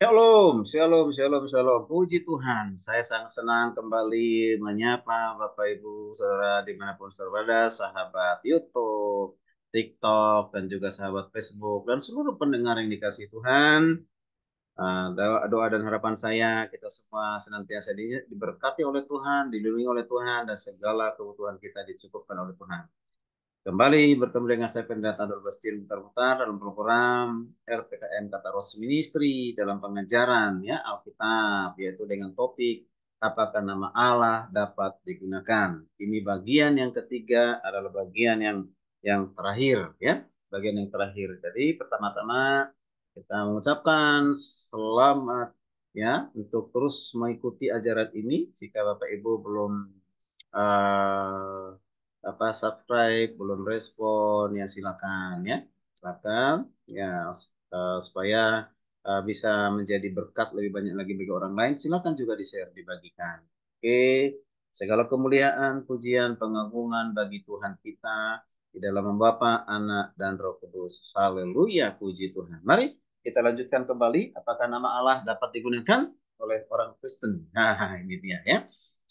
Shalom, shalom, shalom, shalom. Puji Tuhan, saya sangat senang kembali menyapa Bapak Ibu Saudara di mana pun saudara berada, sahabat YouTube, TikTok, dan juga sahabat Facebook, dan seluruh pendengar yang dikasih Tuhan. Uh, doa dan harapan saya kita semua senantiasa diberkati oleh Tuhan, dilindungi oleh Tuhan, dan segala kebutuhan kita dicukupkan oleh Tuhan. Kembali bertemu dengan saya Pendeta Adol Bastin Mutar-Mutar dalam program RPKM Kata Ros Ministry dalam pengajaran ya Alkitab yaitu dengan topik apakah nama Allah dapat digunakan. Ini bagian yang ketiga adalah bagian yang yang terakhir ya, bagian yang terakhir. Jadi pertama-tama kita mengucapkan selamat ya untuk terus mengikuti ajaran ini. Jika Bapak Ibu belum uh, apa subscribe belum respon ya silakan ya. Silakan ya uh, supaya uh, bisa menjadi berkat lebih banyak lagi bagi orang lain silakan juga di share dibagikan. Oke segala kemuliaan pujian pengagungan bagi Tuhan kita di dalam Bapa Anak dan Roh Kudus. Haleluya puji Tuhan. Mari kita lanjutkan kembali apakah nama Allah dapat digunakan oleh orang Kristen? Nah ini dia ya.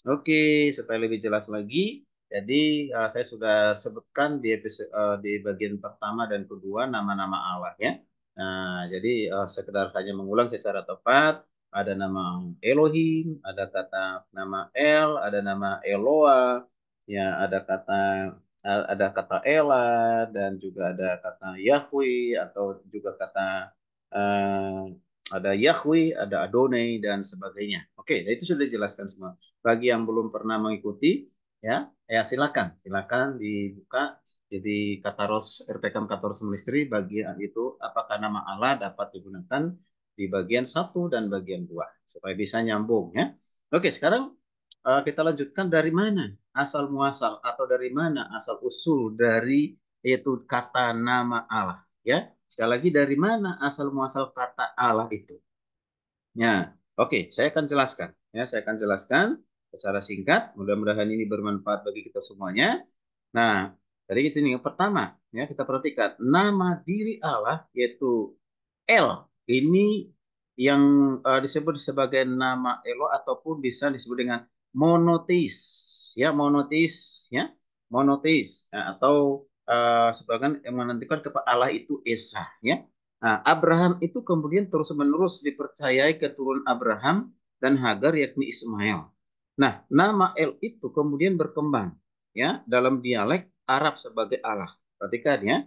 Oke supaya lebih jelas lagi jadi uh, saya sudah sebutkan di episode uh, di bagian pertama dan kedua nama-nama Allah ya. Nah, jadi uh, sekedar hanya mengulang secara tepat ada nama Elohim, ada kata nama El, ada nama Eloa, ya ada kata ada kata Ela dan juga ada kata Yahweh atau juga kata uh, ada Yahweh, ada Adonai dan sebagainya. Oke, nah itu sudah dijelaskan semua. Bagi yang belum pernah mengikuti, ya ya silakan. Silakan dibuka jadi kataros RPKM kataros ministry bagian itu apakah nama Allah dapat digunakan di bagian satu dan bagian dua supaya bisa nyambung ya. Oke sekarang uh, kita lanjutkan dari mana asal muasal atau dari mana asal usul dari yaitu kata nama Allah ya. Sekali lagi dari mana asal muasal kata Allah itu? Ya oke saya akan jelaskan ya saya akan jelaskan secara singkat. Mudah-mudahan ini bermanfaat bagi kita semuanya. Nah, tadi kita ini yang pertama ya kita perhatikan nama diri Allah yaitu El ini yang uh, disebut sebagai nama Elo ataupun bisa disebut dengan monoteis ya monoteis ya monoteis ya, atau uh, sebagian yang menentukan kepada Allah itu Esa ya Nah, Abraham itu kemudian terus-menerus dipercayai keturunan Abraham dan Hagar yakni Ismail. Nah, nama El itu kemudian berkembang ya dalam dialek Arab sebagai Allah. Perhatikan ya.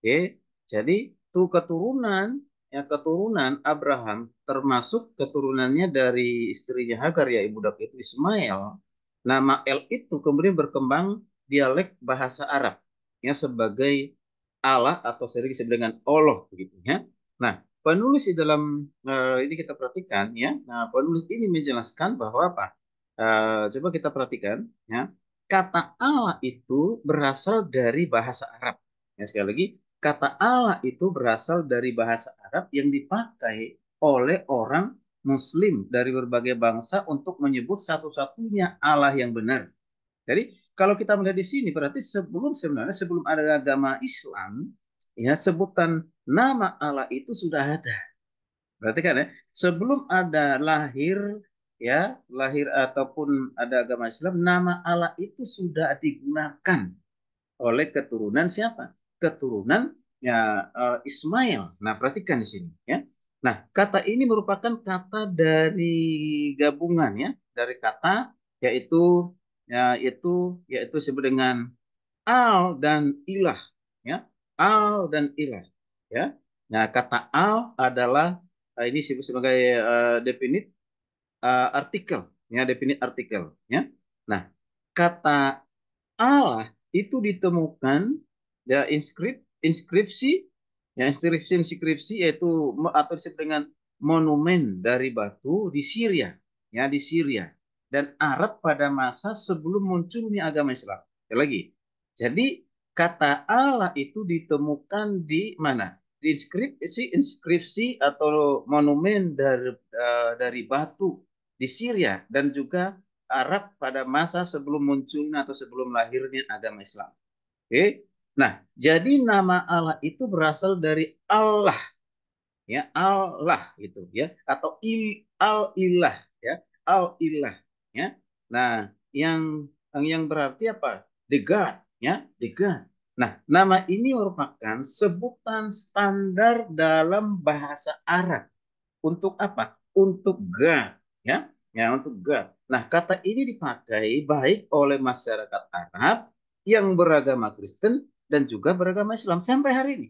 Oke, jadi tuh keturunan ya keturunan Abraham termasuk keturunannya dari istrinya Hagar ya ibu dak itu Ismail. Nama El itu kemudian berkembang dialek bahasa Arab ya sebagai Allah atau sering disebut dengan Allah begitu ya. Nah, penulis di dalam uh, ini kita perhatikan ya. Nah, penulis ini menjelaskan bahwa apa? Uh, coba kita perhatikan ya kata Allah itu berasal dari bahasa Arab ya sekali lagi kata Allah itu berasal dari bahasa Arab yang dipakai oleh orang Muslim dari berbagai bangsa untuk menyebut satu-satunya Allah yang benar. Jadi kalau kita melihat di sini berarti sebelum sebenarnya sebelum ada agama Islam ya sebutan nama Allah itu sudah ada. Berarti kan ya sebelum ada lahir ya lahir ataupun ada agama Islam nama Allah itu sudah digunakan oleh keturunan siapa? Keturunan ya uh, Ismail. Nah perhatikan di sini ya. Nah kata ini merupakan kata dari gabungan ya. Dari kata yaitu ya itu yaitu disebut dengan al dan ilah ya. Al dan ilah ya. Nah kata al adalah uh, ini disebut sebagai uh, definit uh, artikel, ya definit artikel, ya. Nah, kata Allah itu ditemukan ya inskrip inskripsi ya inskripsi inskripsi yaitu atau disebut dengan monumen dari batu di Syria ya di Syria dan Arab pada masa sebelum munculnya agama Islam. Ya lagi. Jadi kata Allah itu ditemukan di mana? Di inskripsi inskripsi atau monumen dari uh, dari batu di Syria dan juga Arab pada masa sebelum munculnya atau sebelum lahirnya agama Islam. Oke. Nah, jadi nama Allah itu berasal dari Allah. ya Allah gitu ya. Atau il al ilah ya. Al ilah ya. Nah yang yang berarti apa? The God ya. The God. Nah nama ini merupakan sebutan standar dalam bahasa Arab. Untuk apa? Untuk God ya ya untuk God nah kata ini dipakai baik oleh masyarakat Arab yang beragama Kristen dan juga beragama Islam sampai hari ini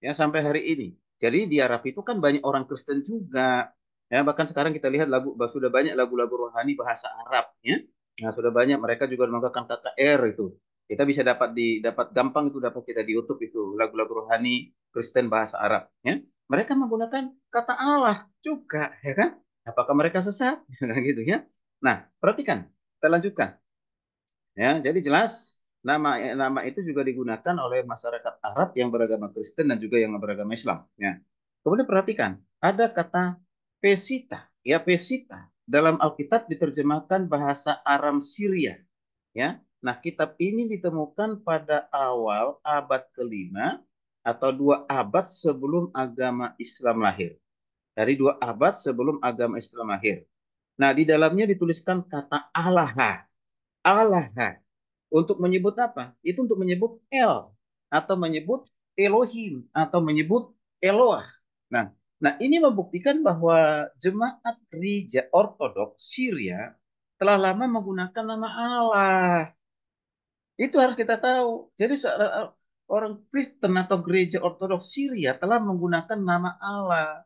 ya sampai hari ini jadi di Arab itu kan banyak orang Kristen juga. Ya, bahkan sekarang kita lihat lagu sudah banyak lagu-lagu rohani bahasa Arab ya. Nah, sudah banyak mereka juga menggunakan KKR itu. Kita bisa dapat di dapat gampang itu dapat kita di YouTube itu lagu-lagu rohani Kristen bahasa Arab ya. Mereka menggunakan kata Allah juga ya kan? Apakah mereka sesat? gitu ya. Nah, perhatikan. Kita lanjutkan. Ya, jadi jelas nama nama itu juga digunakan oleh masyarakat Arab yang beragama Kristen dan juga yang beragama Islam. Ya. Kemudian perhatikan, ada kata pesita. Ya, pesita dalam Alkitab diterjemahkan bahasa Aram Syria. Ya. Nah, kitab ini ditemukan pada awal abad kelima atau dua abad sebelum agama Islam lahir. Dari dua abad sebelum agama Islam lahir. Nah, di dalamnya dituliskan kata Allah. Allah untuk menyebut apa? Itu untuk menyebut El atau menyebut Elohim atau menyebut Eloah. Nah, nah ini membuktikan bahwa jemaat gereja ortodoks Syria telah lama menggunakan nama Allah. Itu harus kita tahu. Jadi orang Kristen atau gereja ortodoks Syria telah menggunakan nama Allah.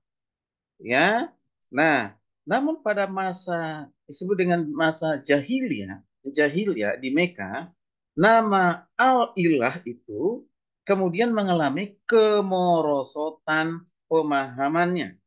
Ya. Nah, namun pada masa disebut dengan masa jahiliyah, jahiliyah di Mekah, nama al-ilah itu kemudian mengalami kemorosotan pemahamannya.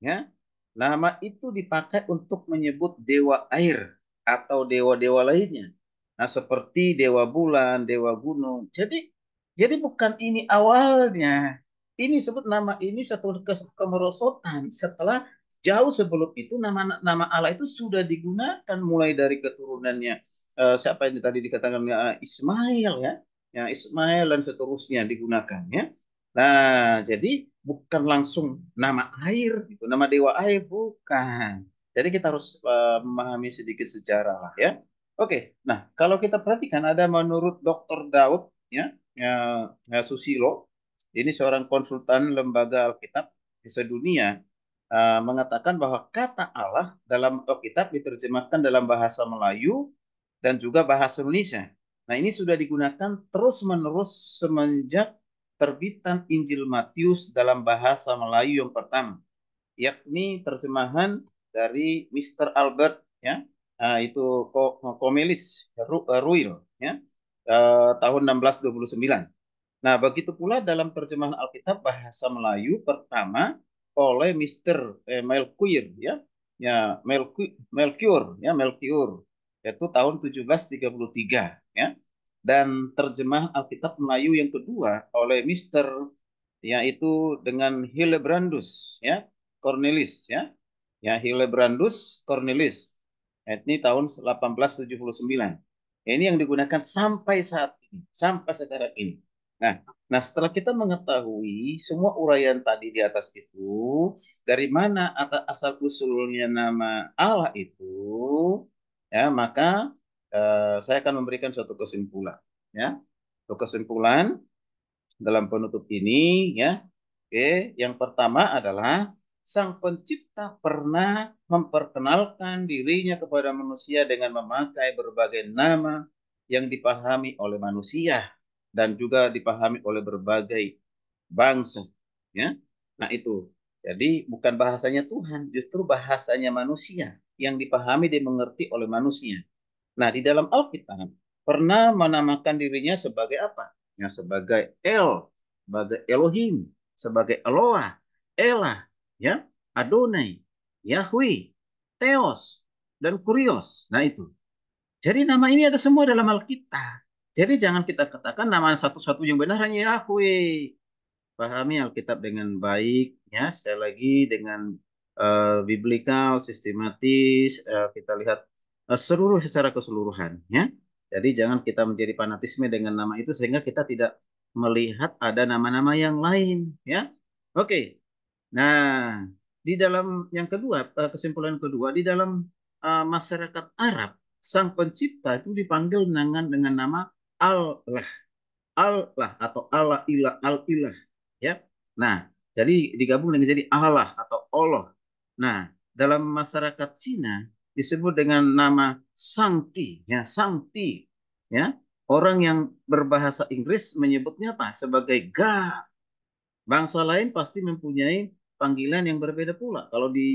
Ya. Nama itu dipakai untuk menyebut dewa air atau dewa-dewa lainnya. Nah, seperti dewa bulan, dewa gunung. Jadi jadi bukan ini awalnya. Ini sebut nama ini satu kemerosotan setelah jauh sebelum itu nama nama Allah itu sudah digunakan mulai dari keturunannya uh, siapa yang tadi dikatakan uh, Ismail ya, ya Ismail dan seterusnya digunakan ya. Nah, jadi bukan langsung nama air gitu, nama dewa air bukan. Jadi kita harus uh, memahami sedikit sejarah lah ya. Oke, nah kalau kita perhatikan ada menurut Dr. Daud ya, ya, ya Susilo, ini seorang konsultan lembaga Alkitab di sedunia uh, mengatakan bahwa kata Allah dalam Alkitab diterjemahkan dalam bahasa Melayu dan juga bahasa Indonesia. Nah, ini sudah digunakan terus-menerus semenjak terbitan Injil Matius dalam bahasa Melayu yang pertama, yakni terjemahan dari Mr. Albert ya, uh, itu Komelis Ruil ya, uh, tahun 1629. Nah, begitu pula dalam terjemahan Alkitab bahasa Melayu pertama oleh Mr. Eh, Melchior ya, ya Melchior ya Melchior yaitu tahun 1733 ya. Dan terjemah Alkitab Melayu yang kedua oleh Mister yaitu dengan Hillebrandus ya, Cornelis ya. Ya, Hillebrandus Cornelis. Ini tahun 1879. Ini yang digunakan sampai saat ini, sampai sekarang ini. Nah, nah setelah kita mengetahui semua uraian tadi di atas itu, dari mana asal usulnya nama Allah itu, ya maka eh, saya akan memberikan suatu kesimpulan ya. Untuk kesimpulan dalam penutup ini ya. Oke yang pertama adalah sang pencipta pernah memperkenalkan dirinya kepada manusia dengan memakai berbagai nama yang dipahami oleh manusia dan juga dipahami oleh berbagai bangsa ya nah itu jadi bukan bahasanya Tuhan justru bahasanya manusia yang dipahami dan mengerti oleh manusia. Nah, di dalam Alkitab pernah menamakan dirinya sebagai apa? Ya, sebagai El, sebagai Elohim, sebagai Eloah, Elah, ya, Adonai, Yahweh, Theos, dan Kurios. Nah, itu. Jadi nama ini ada semua dalam Alkitab. Jadi jangan kita katakan nama satu-satu yang benar hanya Yahweh. Pahami Alkitab dengan baik, ya. Sekali lagi dengan uh, biblikal, sistematis, uh, kita lihat uh, seluruh secara keseluruhan, ya. Jadi jangan kita menjadi fanatisme dengan nama itu sehingga kita tidak melihat ada nama-nama yang lain, ya. Oke. Nah, di dalam yang kedua, kesimpulan kedua, di dalam uh, masyarakat Arab, sang pencipta itu dipanggil dengan dengan nama Allah. Allah atau Allah ilah al ilah ya. Nah, jadi digabung dengan jadi Allah atau Allah. Nah, dalam masyarakat Cina disebut dengan nama Sangti ya, Sangti ya. Orang yang berbahasa Inggris menyebutnya apa? Sebagai God. Bangsa lain pasti mempunyai panggilan yang berbeda pula. Kalau di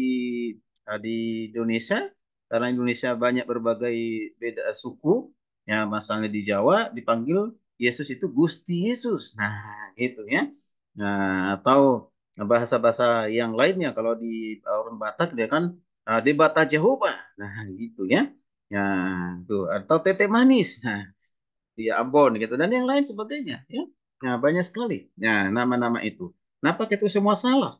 di Indonesia karena Indonesia banyak berbagai beda suku, ya misalnya di Jawa dipanggil Yesus itu Gusti Yesus. Nah, gitu ya. Nah, atau bahasa-bahasa yang lainnya kalau di orang Batak dia kan uh, di Bata Jehovah. Nah, gitu ya. Ya, tuh atau tete manis. Nah, di Ambon gitu dan yang lain sebagainya ya. Nah, banyak sekali. Nah, nama-nama itu. Apakah itu semua salah?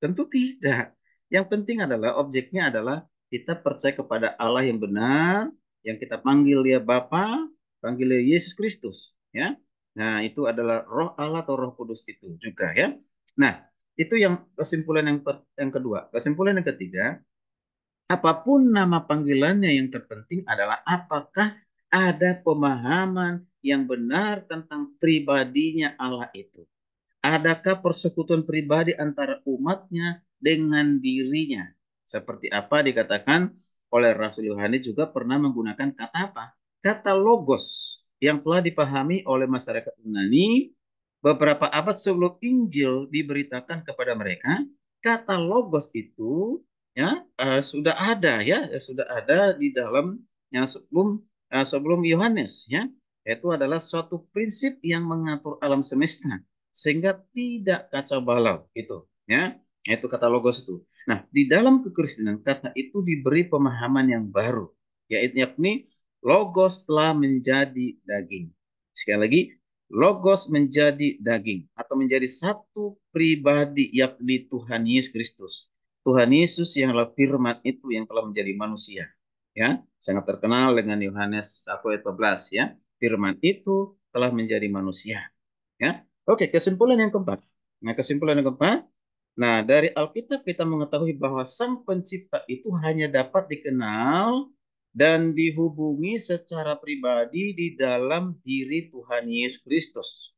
Tentu tidak. Yang penting adalah objeknya adalah kita percaya kepada Allah yang benar, yang kita panggil dia Bapa, panggil dia Yesus Kristus, ya. Nah, itu adalah Roh Allah atau Roh Kudus itu juga ya. Nah, itu yang kesimpulan yang yang kedua. Kesimpulan yang ketiga, apa pun nama panggilannya yang terpenting adalah apakah ada pemahaman yang benar tentang pribadinya Allah itu. Adakah persekutuan pribadi antara umatnya dengan dirinya? Seperti apa dikatakan oleh Rasul Yohanes juga pernah menggunakan kata apa? Kata logos yang telah dipahami oleh masyarakat Yunani beberapa abad sebelum Injil diberitakan kepada mereka. Kata logos itu ya uh, sudah ada ya sudah ada di dalam yang sebelum uh, sebelum Yohanes ya itu adalah suatu prinsip yang mengatur alam semesta sehingga tidak kacau balau itu ya itu kata logos itu nah di dalam kekristenan kata itu diberi pemahaman yang baru yaitu yakni logos telah menjadi daging. Sekali lagi logos menjadi daging atau menjadi satu pribadi yakni Tuhan Yesus Kristus. Tuhan Yesus yang adalah firman itu yang telah menjadi manusia ya. Sangat terkenal dengan Yohanes 1 ayat 12 ya. Firman itu telah menjadi manusia ya. Oke, kesimpulan yang keempat. Nah, kesimpulan yang keempat, nah dari Alkitab kita mengetahui bahwa Sang Pencipta itu hanya dapat dikenal dan dihubungi secara pribadi di dalam diri Tuhan Yesus Kristus.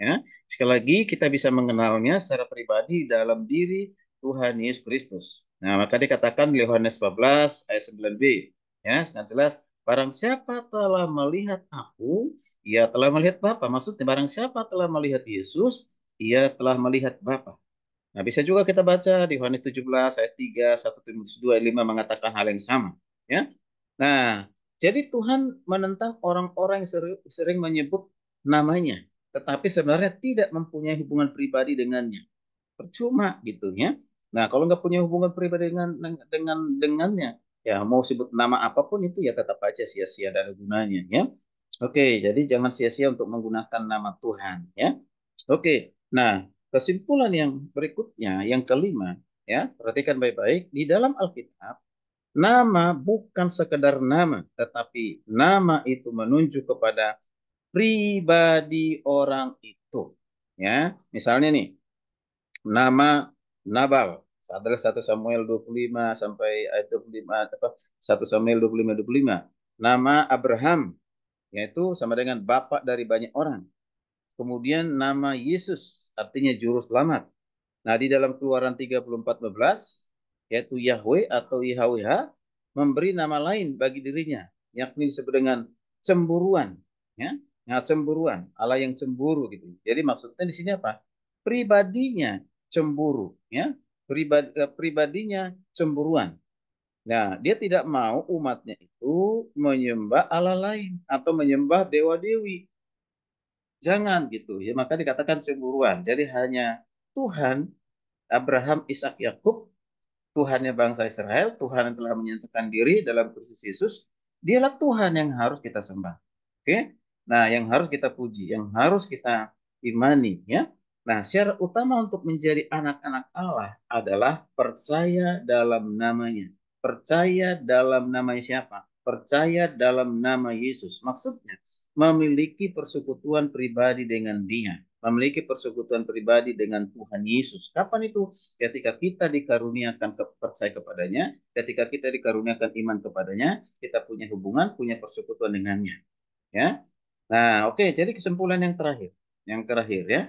Ya, sekali lagi kita bisa mengenalnya secara pribadi di dalam diri Tuhan Yesus Kristus. Nah, maka dikatakan di Yohanes 14 ayat 9b, ya, sangat jelas Barang siapa telah melihat aku, ia telah melihat Bapa. Maksudnya barang siapa telah melihat Yesus, ia telah melihat Bapa. Nah, bisa juga kita baca di Yohanes 17 ayat 3, 1 Timotius 2 ayat 5 mengatakan hal yang sama, ya. Nah, jadi Tuhan menentang orang-orang yang sering, menyebut namanya, tetapi sebenarnya tidak mempunyai hubungan pribadi dengannya. Percuma gitu ya. Nah, kalau nggak punya hubungan pribadi dengan dengan dengannya, ya mau sebut nama apa pun itu ya tetap aja sia-sia dan gunanya ya oke jadi jangan sia-sia untuk menggunakan nama Tuhan ya oke nah kesimpulan yang berikutnya yang kelima ya perhatikan baik-baik di dalam Alkitab nama bukan sekedar nama tetapi nama itu menunjuk kepada pribadi orang itu ya misalnya nih nama Nabal adalah 1 Samuel 25 sampai ayat 25 apa 1 Samuel 25 25. Nama Abraham yaitu sama dengan bapak dari banyak orang. Kemudian nama Yesus artinya juru selamat. Nah, di dalam Keluaran 34 15 yaitu Yahweh atau YHWH memberi nama lain bagi dirinya yakni disebut dengan cemburuan ya. Nah, cemburuan, Allah yang cemburu gitu. Jadi maksudnya di sini apa? Pribadinya cemburu ya pribadi, eh, pribadinya cemburuan. Nah, dia tidak mau umatnya itu menyembah Allah lain atau menyembah dewa-dewi. Jangan gitu ya, maka dikatakan cemburuan. Jadi hanya Tuhan Abraham, Ishak, Yakub, Tuhannya bangsa Israel, Tuhan yang telah menyatakan diri dalam Kristus Yesus, dialah Tuhan yang harus kita sembah. Oke? Nah, yang harus kita puji, yang harus kita imani ya. Nah, syarat utama untuk menjadi anak-anak Allah adalah percaya dalam namanya. Percaya dalam nama siapa? Percaya dalam nama Yesus. Maksudnya, memiliki persekutuan pribadi dengan dia. memiliki persekutuan pribadi dengan Tuhan Yesus. Kapan itu? Ketika kita dikaruniakan percaya kepadanya, ketika kita dikaruniakan iman kepadanya, kita punya hubungan, punya persekutuan dengannya. Ya. Nah, oke, okay, jadi kesimpulan yang terakhir. Yang terakhir ya.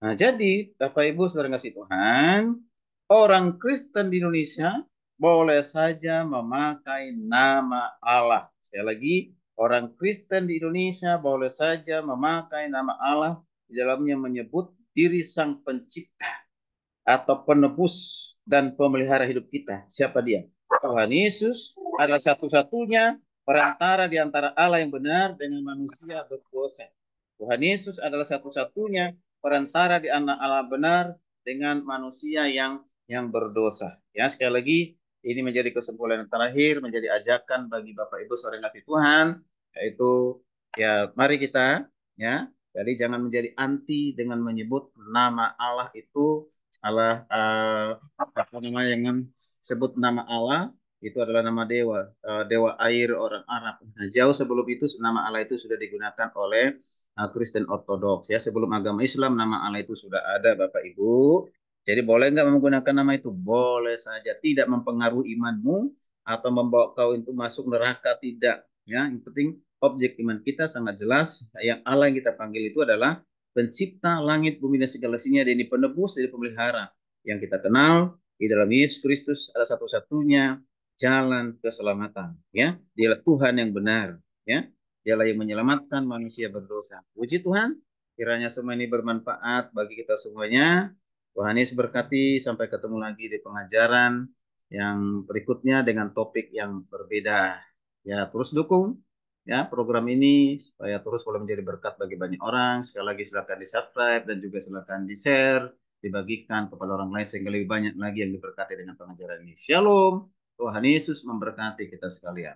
Nah, jadi Bapak Ibu Saudara kasih Tuhan, orang Kristen di Indonesia boleh saja memakai nama Allah. Sekali lagi, orang Kristen di Indonesia boleh saja memakai nama Allah di dalamnya menyebut diri sang pencipta atau penebus dan pemelihara hidup kita. Siapa dia? Tuhan Yesus adalah satu-satunya perantara di antara Allah yang benar dengan manusia berdosa. Tuhan Yesus adalah satu-satunya perantara di antara Allah benar dengan manusia yang yang berdosa. Ya, sekali lagi ini menjadi kesimpulan yang terakhir, menjadi ajakan bagi Bapak Ibu saudara kasih Tuhan, yaitu ya mari kita ya, jadi jangan menjadi anti dengan menyebut nama Allah itu Allah uh, apa namanya yang sebut nama Allah itu adalah nama dewa, uh, dewa air orang Arab. Nah, jauh sebelum itu nama Allah itu sudah digunakan oleh uh, Kristen Ortodoks ya. Sebelum agama Islam nama Allah itu sudah ada Bapak Ibu. Jadi boleh nggak menggunakan nama itu? Boleh saja. Tidak mempengaruhi imanmu atau membawa kau itu masuk neraka tidak. Ya, yang penting objek iman kita sangat jelas. Yang Allah yang kita panggil itu adalah pencipta langit, bumi dan segala isinya. Dan ini penebus dari pemelihara yang kita kenal di dalam Yesus Kristus ada satu-satunya jalan keselamatan. Ya, dialah Tuhan yang benar. Ya, dialah yang menyelamatkan manusia berdosa. Puji Tuhan. Kiranya semua ini bermanfaat bagi kita semuanya. Tuhan Yesus berkati sampai ketemu lagi di pengajaran yang berikutnya dengan topik yang berbeda. Ya, terus dukung ya program ini supaya terus boleh menjadi berkat bagi banyak orang. Sekali lagi silakan di-subscribe dan juga silakan di-share, dibagikan kepada orang lain sehingga lebih banyak lagi yang diberkati dengan pengajaran ini. Shalom. Tuhan Yesus memberkati kita sekalian.